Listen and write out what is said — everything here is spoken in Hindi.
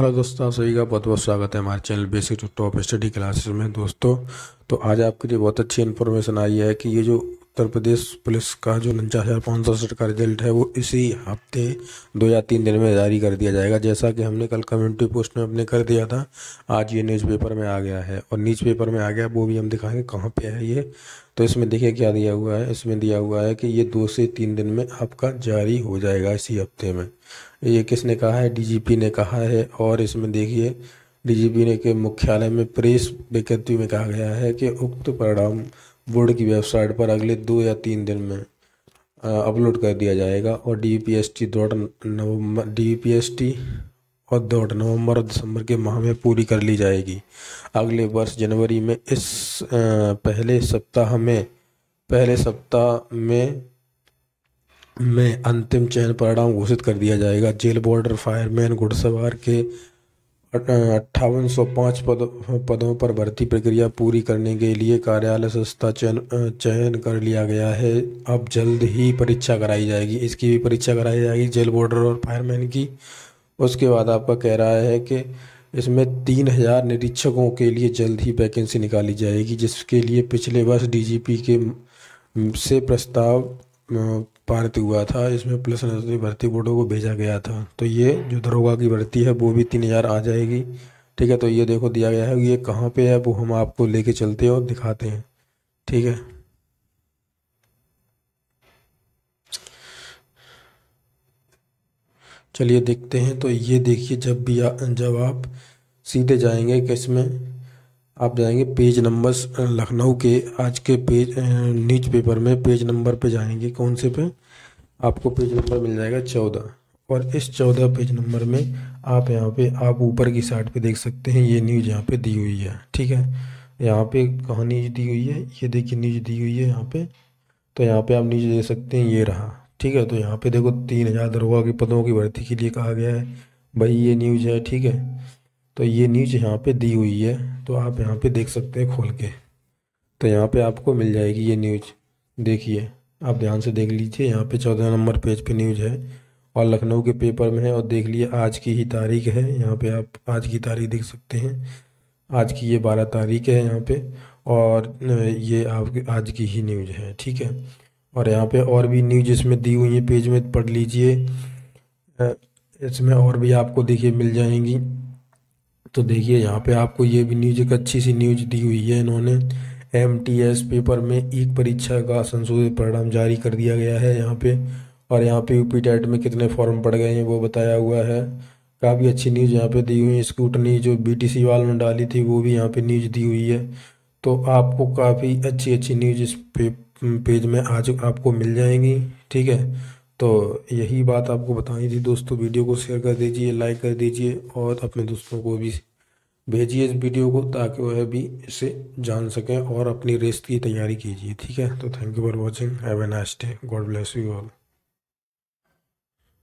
हेलो दोस्तों, आप सभी का बहुत बहुत स्वागत है हमारे channel basic to top study classes में। दोस्तों तो आज आपके लिए बहुत अच्छी इन्फॉर्मेशन आई है कि ये जो उत्तर प्रदेश पुलिस का जो उनचास हज़ार पाँच सौ सठ का रिज़ल्ट है, वो इसी हफ़्ते दो या तीन दिन में जारी कर दिया जाएगा। जैसा कि हमने कल कम्युनिटी पोस्ट में अपने कर दिया था, आज ये न्यूज़ पेपर में आ गया है और न्यूज़ पेपर में आ गया, वो भी हम दिखाएँगे कहाँ पे है ये। तो इसमें देखिए क्या दिया हुआ है, इसमें दिया हुआ है कि ये दो से तीन दिन में आपका जारी हो जाएगा इसी हफ़्ते में। ये किसने कहा है? डीजीपी ने कहा है और इसमें देखिए डीजीपी ने के मुख्यालय में प्रेस विज्ञप्ति में कहा गया है कि उक्त परिणाम बोर्ड की वेबसाइट पर अगले दो या तीन दिन में अपलोड कर दिया जाएगा और डी पी एस टी दौड़ नवंबर डी पी एस टी और दौड़ नवंबर और दिसंबर के माह में पूरी कर ली जाएगी। अगले वर्ष जनवरी में इस पहले सप्ताह में, पहले सप्ताह में में अंतिम चयन परिणाम घोषित कर दिया जाएगा। जेल बॉर्डर फायरमैन घुड़सवार के अट्ठावन सौ पाँच पद, पदों पर भर्ती प्रक्रिया पूरी करने के लिए कार्यालय संस्था चयन चयन कर लिया गया है। अब जल्द ही परीक्षा कराई जाएगी। इसकी भी परीक्षा कराई जाएगी जेल बॉर्डर और फायरमैन की। उसके बाद आपका कह रहा है कि इसमें तीन हज़ार निरीक्षकों के लिए जल्द ही वैकेंसी निकाली जाएगी, जिसके लिए पिछले वर्ष डीजीपी के, से प्रस्ताव पारित हुआ था इसमें पुलिस भर्ती बोर्डों को भेजा गया था। तो ये जो दरोगा की भर्ती है वो भी तीन हज़ार आ जाएगी। ठीक है तो ये देखो दिया गया है ये कहाँ पे है वो हम आपको लेके चलते हैं और दिखाते हैं। ठीक है? चलिए देखते हैं। तो ये देखिए जब भी आ, जब आप सीधे जाएँगे किसमें? आप जाएँगे पेज नंबर लखनऊ के, आज के पेज न्यूज़ पेपर में पेज नंबर पे जाएँगे। कौन से पे? आपको पेज नंबर मिल जाएगा चौदह। और इस चौदह पेज नंबर में आप यहाँ पे, आप ऊपर की साइड पे देख सकते हैं, ये न्यूज़ यहाँ पे दी हुई है, ठीक है? यहाँ पे कहाँ न्यूज़ दी हुई है, ये देखिए न्यूज़ दी हुई है यहाँ पे। तो यहाँ पे आप न्यूज़ देख सकते हैं, ये रहा, ठीक है? तो यहाँ पे देखो तीन हज़ार दरोगा की पदों की भर्ती के लिए कहा गया है, भाई ये न्यूज़ है, ठीक है? तो ये न्यूज़ यहाँ पे दी हुई है तो आप यहाँ पे देख सकते हैं खोल के। तो यहाँ पे आपको मिल जाएगी ये न्यूज़। देखिए, आप ध्यान से देख लीजिए, यहाँ पे चौदह नंबर पेज पे न्यूज़ है और लखनऊ के पेपर में है और देख लिए आज की ही तारीख है। यहाँ पे आप आज की तारीख देख सकते हैं। आज की ये बारह तारीख है यहाँ पे और ये आप आज की ही न्यूज़ है, ठीक है? और यहाँ पे और भी न्यूज़ इसमें दी हुई है, पेज में पढ़ लीजिए। इसमें और भी आपको देखिए मिल जाएँगी। तो देखिए यहाँ पे आपको ये भी न्यूज़ एक अच्छी सी न्यूज़ दी हुई है इन्होंने। एम टी एस पेपर में एक परीक्षा का संशोधित परिणाम जारी कर दिया गया है यहाँ पे। और यहाँ पे यूपी टेट में कितने फॉर्म पड़ गए हैं वो बताया हुआ है। काफ़ी अच्छी न्यूज़ यहाँ पे दी हुई है। स्कूटनी जो बी टी सी वालों ने डाली थी वो भी यहाँ पे न्यूज़ दी हुई है। तो आपको काफ़ी अच्छी अच्छी न्यूज़ इस पे, पेज में आज आपको मिल जाएँगी ठीक है? तो यही बात आपको बतानी थी। दोस्तों, वीडियो को शेयर कर दीजिए लाइक कर दीजिए और अपने दोस्तों को भी भेजिए इस वीडियो को ताकि वह भी इसे जान सकें और अपनी रेस की तैयारी कीजिए। ठीक है? तो thank you for watching have a nice day God bless you all